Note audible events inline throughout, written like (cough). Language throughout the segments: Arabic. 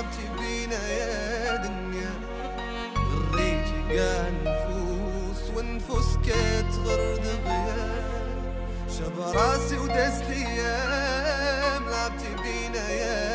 لعبتي بينا يا دنيا. غريتي كاع النفوس ونفوس كتغر دغيا. شاب راسي وداس ليام لعبتي بينا يا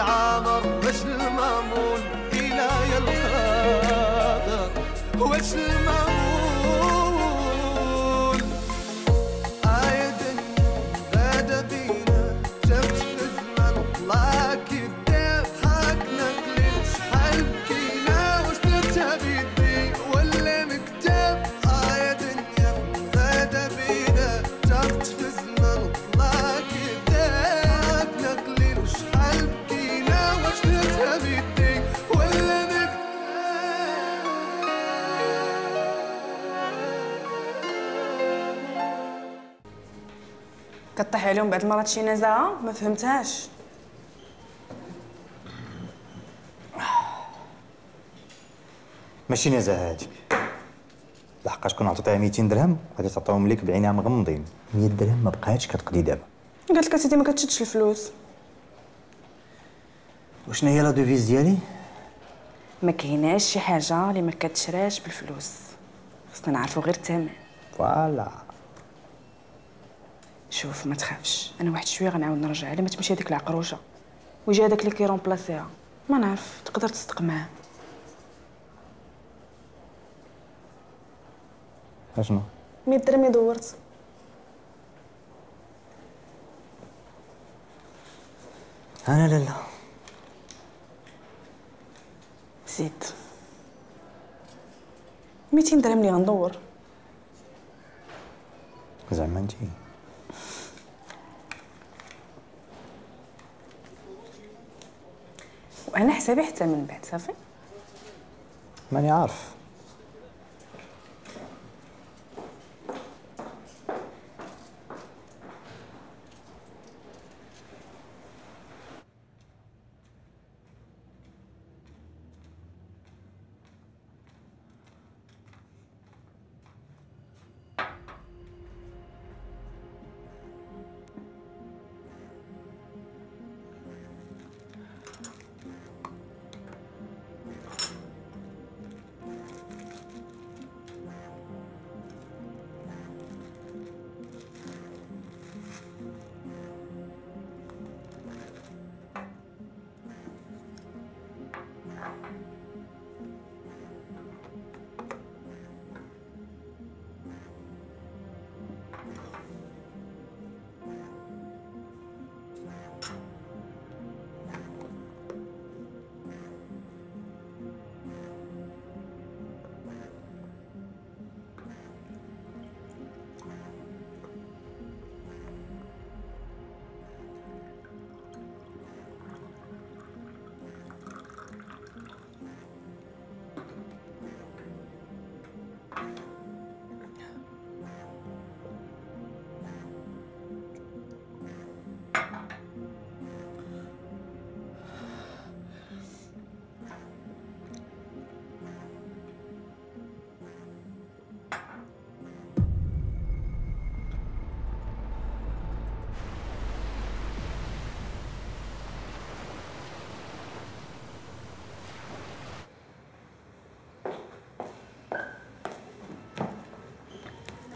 عامر واش المامون إلى يا الخبر واش المامون كطيح عليهم بعض المرات شي نزاعة؟ ما فهمتهاش. ماشي نزاهه هاديك لحقاش كون عطيتها 200 درهم غادي تعطيهم ليك بعينها مغمضين. 100 درهم ما بقاتش كتقضي دابا. قالت لك أسيدي ما كتشدش الفلوس. وشنو هي لا دوفيز ديالي؟ ما كايناش شي حاجة اللي ما كتشراش بالفلوس. خصنا نعرفوا غير الثمن. فوالا. شوف ما تخافش. أنا واحد شوية غنعاود نرجع على ما تمشي هذيك العقروشة. ويجي هذاك اللي كيرومبلاسيها ما نعرف تقدر تصدق معاه. أشنو؟ 100 درهم دورت. أنا لا لا. زيد. 200 درهم اللي غندور. زعما انت وأنا حسابي حتى من بعد صافي؟ ماني عارف.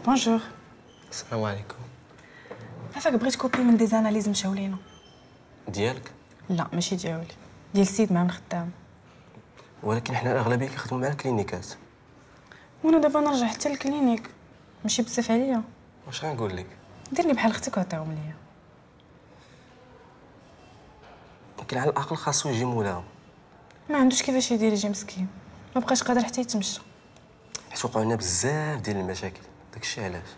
Bonjour السلام عليكم عافاك بغيت copie من des analyses مشاو لينا ديالك لا ماشي ديالي ديال السيد مع من خدام ولكن حنا الاغلبيه كيخدموا مع الكلينيكات وأنا دابا نرجع حتى لل clinique ماشي بزاف عليا واش غنقول لك دير لي بحال أختك وعطيهم ليا لكن على الاقل خاصو يجي مولاهم ما عندوش كيفاش يدير يجي مسكين ما بقاش قادر حتى يتمشى حيت وقعوا لنا بزاف ديال المشاكل داكشي علاش؟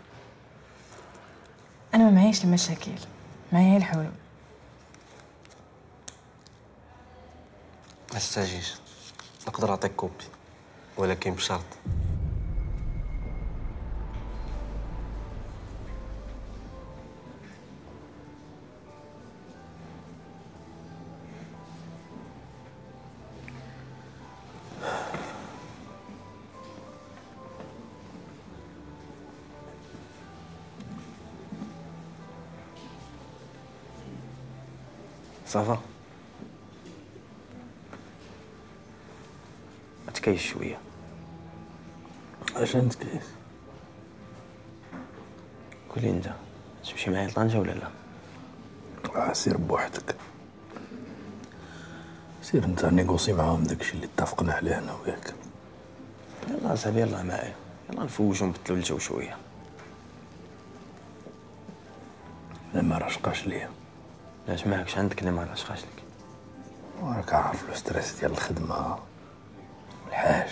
أنا ما معايش المشاكل معايا الحلول. ما تستعجيش نقدر نعطيك كوبي ولكن بشرط. صافا تكيش شوية اش نتكيس قولي انت تمشي معايا لطنجه ولا لا آه سير بوحدك سير انت نيغوسي معاهم داكشي اللي اتفقنا عليه أنا وياك يلا صاحبي يلا معايا يلا نفوجو نبدلو الجو شوية أنا ما راشقاش ليا لاش معكش عندك اللي ما راشقاش لك وراك عارف لو ستريس ديال الخدمة. والحاج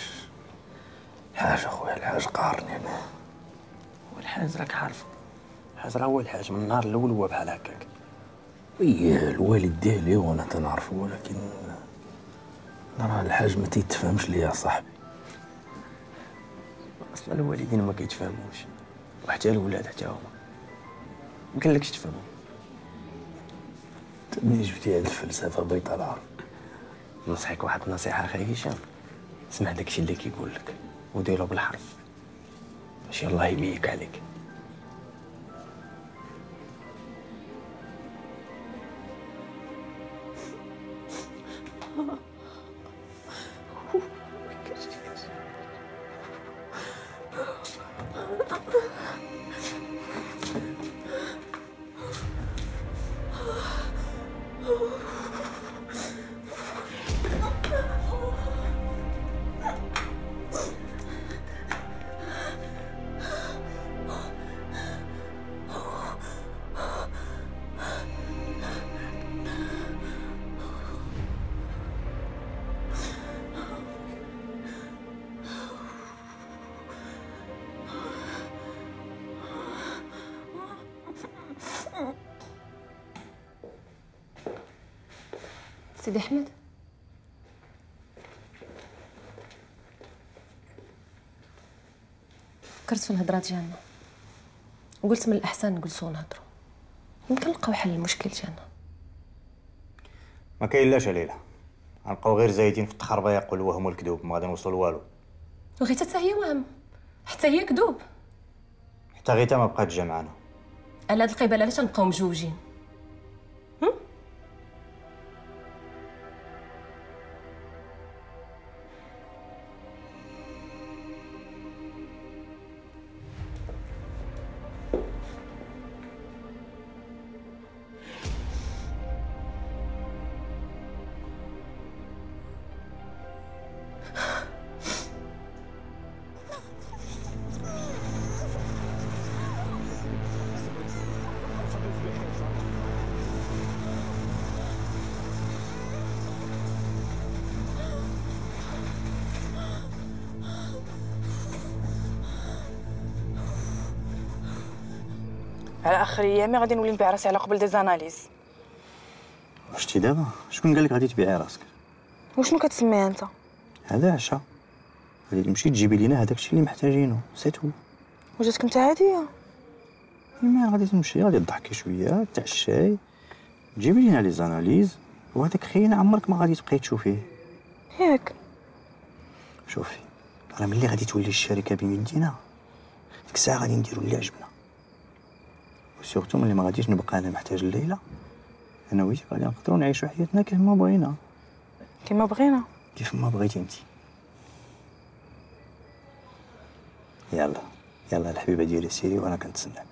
الحاج أخويا الحاج قهرني أنا. والحاج راك عارف الحاج راه هو الحاج من النهار الأول هو بحال هكاك. إيه الوالد ديالي وأنا تنعرفه ولكن راه الحاج ما تيتفهمش ليا صاحبي. أصلا الوالدين ما كيتفاهموش وحتى الولاد حتى هما. ما قالكش تفهموا انت منين جبتي هاد الفلسفة بيض العرب نصحك واحد النصيحة أخي هشام. اسمع داكشي اللي كيقول لك وديرو بالحرف. باش الله يبيك عليك. (laughs) سيدي أحمد. فكرت في الهضره ديالنا وقلت من الأحسن نجلسو ونهضروا يمكن نلقاو حل للمشكل ديالنا ما كاين لاش ليلى غنبقاو غير زايدين في التخربيق يقول الوهم والكذوب ما غادي نوصلوا لوالو وغيتا حتى هي وهم. حتى هي كذوب. حتى غيتا ما بقات جا معنا على هاد القباله علاش غنبقاو مجوجين. على آخر أيامي غادي نولي نبيع راسي على قبل des analyses شتي دابا؟ شكون قال لك غادي تبيعي راسك؟ وشنو كتسميها أنت؟ هذا عشا. غادي تمشي تجيبي لينا هذاك الشيء اللي محتاجينه. c'est tout وجاتك انت عادية؟ ما غادي تمشي غادي تضحكي شوية تعشاي. تجيبي لينا les analyses. وهذاك خينا عمرك ما غادي تبقاي تشوفيه. ياك. شوفي راه ملي غادي تولي الشركة بيدينا ديك الساعة غادي نديرو اللي عجبنا. وسيرتو ملي ما غاديش نبقى أنا محتاج الليلة أنا وياك غادي نقدروا نعيشوا حياتنا كيف ما بغينا كيما بغينا كيف ما بغيتي انت يلا يلا الحبيبه ديالي سيري وانا كنتسناك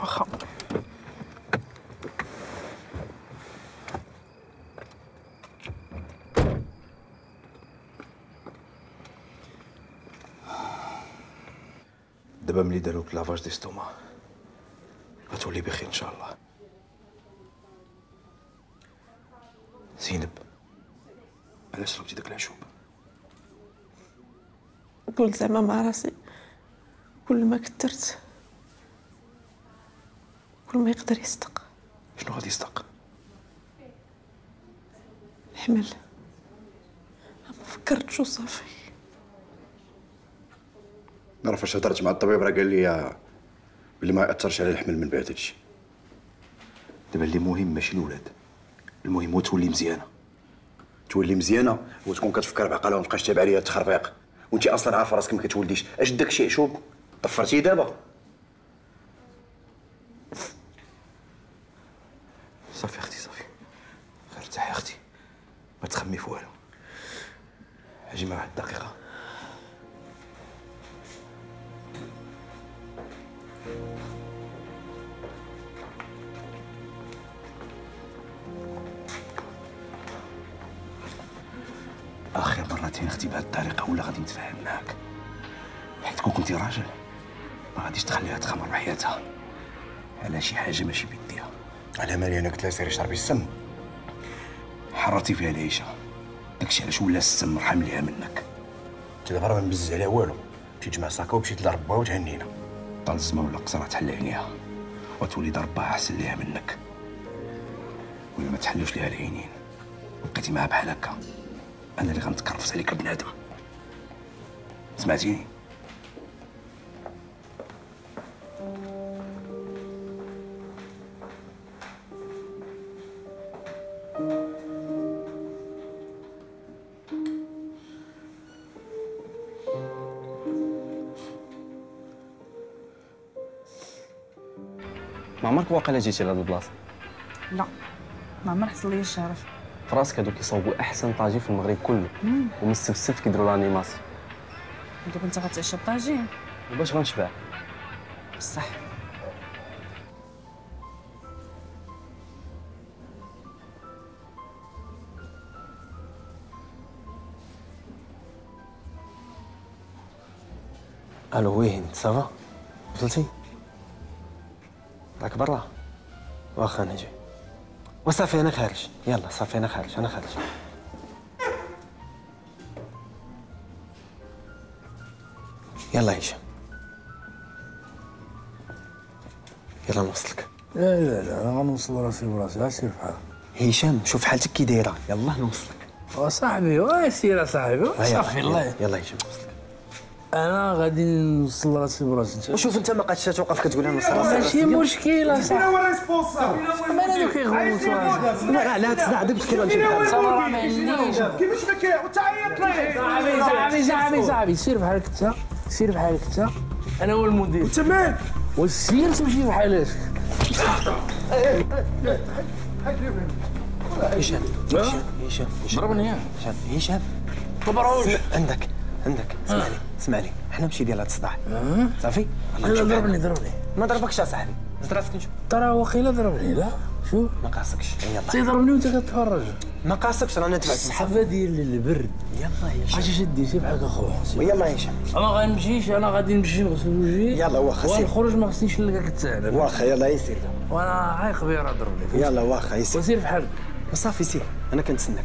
واخا ملي داروك لافاج دي ستوما غتولي بخير ان شاء الله زينب علاش شربتي داك العشوب قلت زعما مع راسي كل ما كثرت كل ما يقدر يصدق شنو غادي يصدق الحمل ما فكرتش وصافي نعرف فاش هضرت مع الطبيب راه قال لي بلي ما يأثرش على الحمل من بعد هادشي دابا اللي مهم ماشي الولاد المهم هو تولي مزيانة. تولي مزيانة؟ وتكون كتفكر بعقلها وما تبقاش تابع ليها التخربيق وانت أصلا عارفة راسك ما كتولديش. أش داك شي عشوب طفرتيه دابا. صافي أختي صافي. غير ارتاحي أختي. ما تخمي في والو. أجي معاك الدقيقة. بهذه الطريقة ولا غادي نتفاهم معاك؟ حيت كون كنتي راجل ما غاديش تخليها تخمر بحياتها. على شي حاجة ماشي بيديها على مالي أنا قلت لها سيري شربي السم. حرتي فيها العيشة. داكشي علاش ولا السم مرحم ليها منك. انت دابا راه ما مبزز عليها والو. مشيت تجمع ساكا ومشيت لربها وتهنينا. طال الزما ولا قصرة تحل عينيها وتولي ضربها أحسن ليها منك. ولا ما تحلوش ليها العينين. بقيتي معاها بحال هكا. أنا اللي غنتكرفس عليك بنادم. سمعتيني؟ ما عمرك واقيلا جيتي لهاد البلاصة؟ لا. ما عمر حصل لي الشرف. فراسك هادو كيصاوبوا أحسن طاجين في المغرب كله. ومن السبت كيديروا الانيماسيون انت كنت غتعشى الطاجين. وباش غنشبع. بصح. ألو وين سافا؟ وصلتي؟ راك برا؟ واخا أنا جاي وصافي أنا خارج. يلا صافي أنا خارج أنا خارج. يلا هشام يلا نوصلك. لا لا لا أنا غنوصل راسي براسي سير بحال. هشام شوف حالتك كي دايرة. يلا نوصلك. وصاحبي وسير صاحبي صافي الله يلا هشام نوصلك. أنا غادي نوصل راسي براسي وشوف أنت ما قادش توقف كتقول أنا نوصل راسي. ماشي مشكل صاحبي ما أنا دوك يغوصوا لا لا تصدع ديك كيما نمشي بحال صافي صاحبي صاحبي صاحبي سير بحالك انت سير بحالك انت أنا هو المدير. انت مالك وسير تمشي بحالك هشام هشام هشام هشام ضربني. هشام هشام عندك عندك. اسمعني اسمعني حنا مشي ديال هاد الصداع صافي؟ لا ضربني ضربني. ما ضربكش اصاحبي زد راسك نشوف. ترى واقيلا ضربني. لا شوف ما قاصكش يلا. تيضربني وأنت كتفرج ما قاصكش رانا دفعت الصحافه ديال البرد. يلا هشام اش شدي سير بحالك اخويا. يلا هشام أنا غنمشيش أنا غادي نمشي نغسل وجهي. يلا واخا سير. ونخرج ما خصنيش نلقاك تساهل واخا يلا يسير وأنا عايق بيا راه ضربني. يلا واخا يسير وسير بحالك. صافي سير. أنا كنتسناك.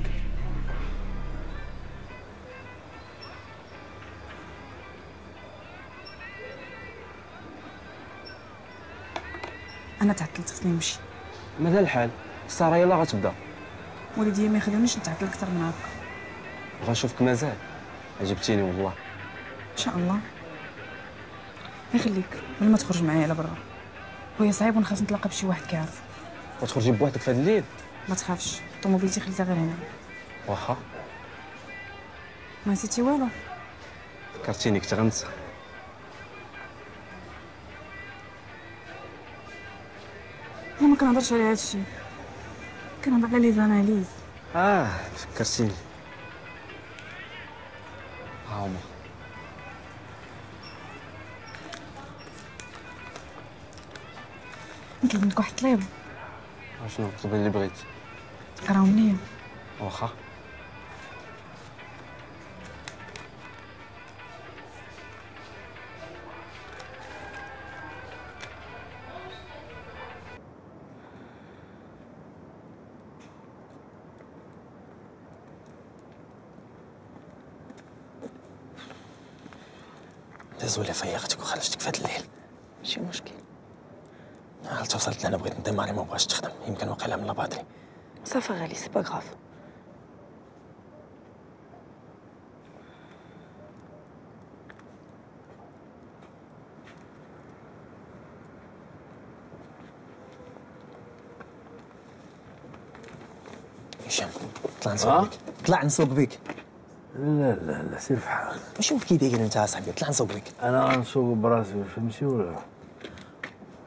أنا تعطلت خصني نمشي. ماذا الحال؟ السهرة يلا غتبدأ. والدي ما يخليونيش نتعطل أكثر من هكا. غنشوفك مازال. عجبتيني والله. إن شاء الله. يخليك بلا ما تخرج معايا لبرا خويا صعيب ونخاف نتلاقى بشي واحد كيعرف وتخرجي بوحدك في هاد الليل. ما تخافش طوموبيلتي خليتها غير هنا. واخا. ما نسيتي والو. فكرتيني كنت غنسى أنا ما كنهضرش على هادشي كنهضر على les analyses آه فكرتيني. ها هما. نطلب منك واحد الطليب شنو طلبي اللي بغيت؟ راهم ليا واخا. désolé فيقتك وخرجتك في هاد الليل؟ ماشي مشكل. عرفت وصلت لهنا بغيت نديماري ما بغاش تخدم؟ يمكن واقيلا من la batterie صافي غالي c'est pas grave هشام طلع نسوق بك طلع نسوق بك لا لا لا سير بحالك شوف كي داير انت اصاحبي طلع نسوق بك أنا غنسوق براسي فهمتي ولا؟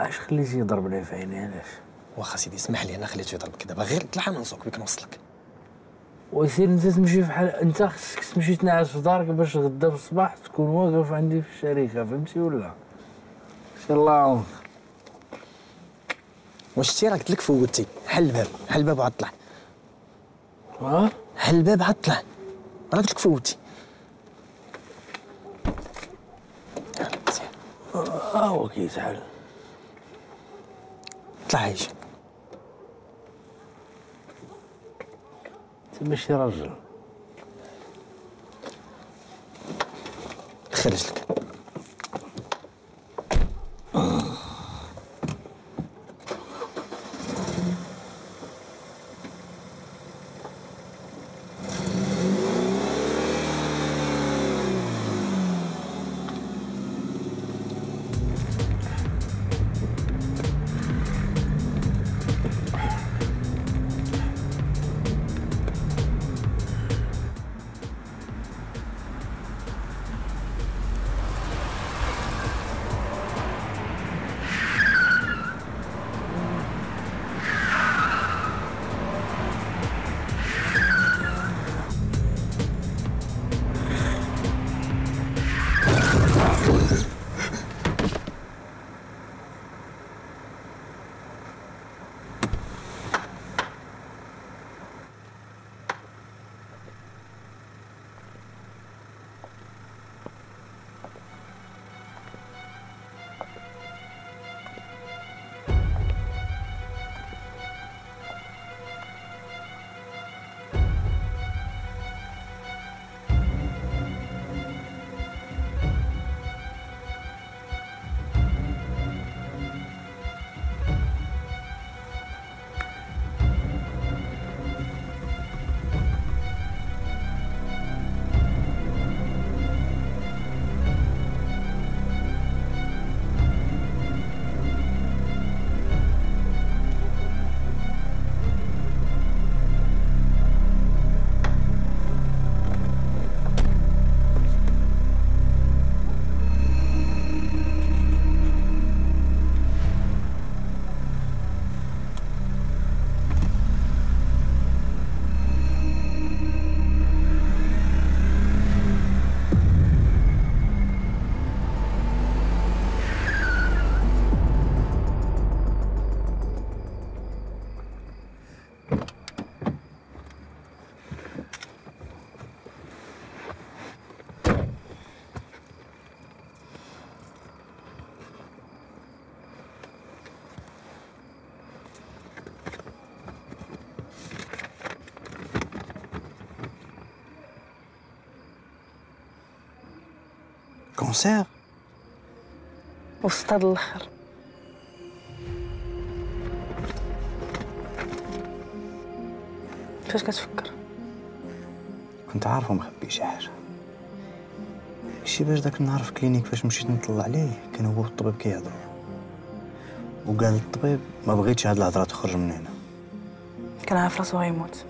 اش خليتي يضربني في عيني؟ علاش؟ واخا سيدي اسمح لي أنا خليته يضربك دابا غير طلع أنا نسوق بك نوصلك وسير أنت تمشي في حال أنت خصك تمشي تنعس في دارك باش غدا في الصباح تكون واقف عندي في الشركة فهمتي ولا؟ الله يعاونك واش شتي؟ راه قلت لك فوتي. حل الباب حل الباب وعاد طلع ها؟ حل الباب عاد طلع أنا قلت لك فوتي. ها هو كيتعال طلع هيجي تما شي راجل. كونسير وسط هذا الآخر فاش كتفكر؟ كنت عارف ومخبي شي حاجة. شي باش داك النهار في clinique فاش مشيت نطلع عليه كان هو والطبيب كيهضروا. وقال الطبيب ما بغيتش هاد الهضرة تخرج من هنا. كان عارف راسو غيموت.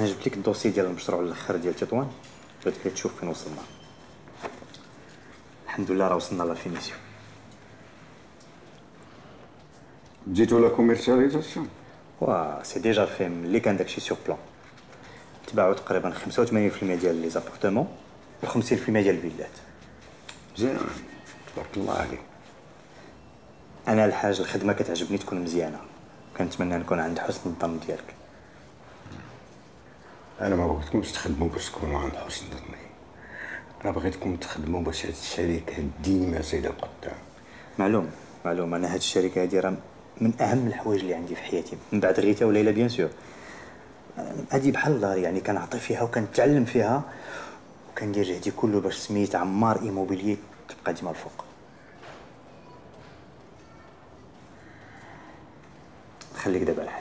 أنا جبت لك ال dossier ديال المشروع الآخر ديال تطوان. بغيتك غير تشوف فين وصلنا. الحمد لله راه وصلنا la finition. بديتو la commercialisation oui c'est déjà fait ملي كان داكشي sur plan تباعوا تقريبا 85% ديال les appartements و 50% ديال الفيلات. مزيان تبارك الله عليك. أنا الحاج الخدمة كتعجبني تكون مزيانة. كنتمنى نكون عند حسن الظن ديالك. أنا ما بغيتكمش تخدموا باش تكونوا عند حسن ظني أنا بغيتكم تخدموا باش هاد الشركة ديما سيدة قدام معلوم معلوم. أنا هاد الشركة هادي راه من أهم الحوايج اللي عندي في حياتي. من بعد غيتا وليلى بيان سور. هادي بحال الدار يعني كنعطي فيها وكنتعلم فيها وكندير جهدي كله باش سميت عمار ايموبيليي تبقى ديما الفوق. خليك دابا الحاج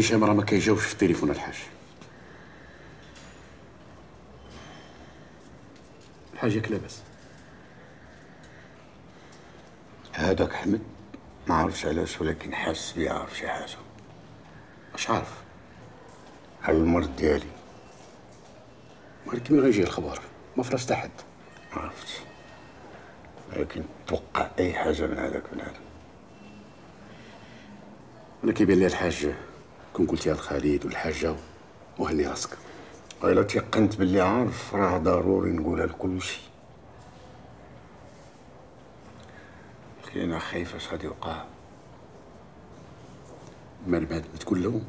هشام راه ما كيجاوبش في التليفون الحاج؟ الحاج ياك لاباس. هذاك حمد ما عرفش علاش ولكن حاس بي عارف شي حاجة اش عارف. على المرض ديالي. كيما غيجي الخبر ما فراش حتى حد ما عرفتش. ولكن توقع أي حاجة من هذاك بنادم. أنا كيبان لي الحاج كون قلتيها لخالد والحاجة وهني راسك. وإلا تيقنت باللي عارف راه ضروري نقولها لكل شيء لكن خايف أش غادي يوقع. مال بعد ما تقول لهم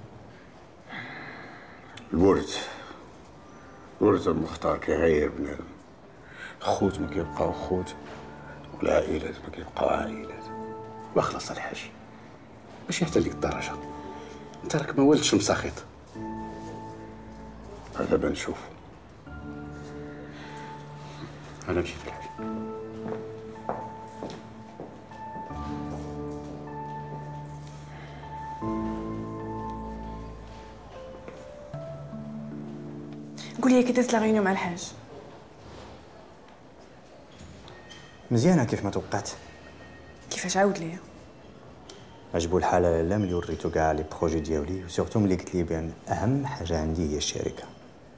الورد الورد المختار كيغير بنادم. خوت ما كيبقاو خوت والعائلات ما كيبقاو عائلات. واخلص الحاج ماشي حتى ليك الدرجة. انت راك ما والدش مساخط هذا بنشوف. أنا مشيت الحاج قول لي كي دازت لا مع الحاج. مزيانة كيف ما توقعت. كيفاش عاود ليا؟ عجبو الحال لا ملي وريتو كاع les projets ديالي و surtout ملي قلت لي بان أهم حاجة عندي هي الشركة.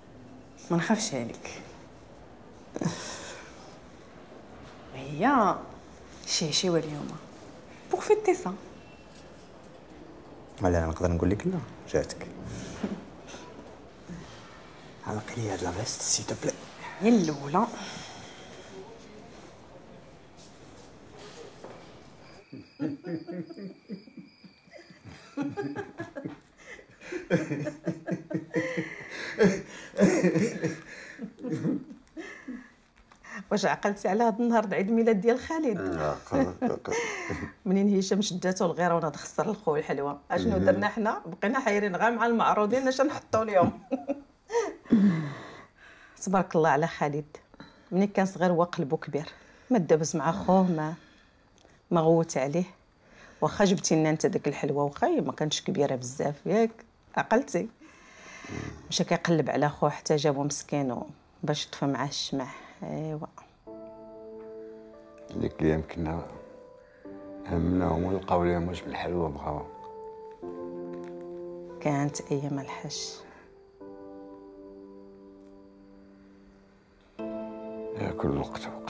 (laughs) ما نخافش عليك هي شي شي اليوم pour fêter ça ولا نقدر نقول لك لا جاتك. (laughs) علق لي هاد لافيست سي تو بلي هي الأولى. (laughs) (laughs) واش عقلتي على هذا النهار عيد الميلاد ديال خالد؟ (laughs) منين هشام شداتو الغيرة وأنا تخسر الخو الحلوة. أشنو درنا حنا؟ بقينا حايرين غير مع المعروضين اش نحطوا لهم (laughs) تبارك الله على خالد. ملي كان صغير هو قلبو كبير. ما دابز مع خوه ما ما غوت عليه. واخا جبتي لنا انت داك الحلوة واخا هي ما كانتش كبيرة بزاف ياك عقلتي. مشى كيقلب على خوه حتى جابو مسكين باش طفى معاه الشمع. أيوا. ديك الأيام كنا همناهم ولقاو ليهم واش بالحلوى بغاو. كانت أيام الحش. ياكل وقتك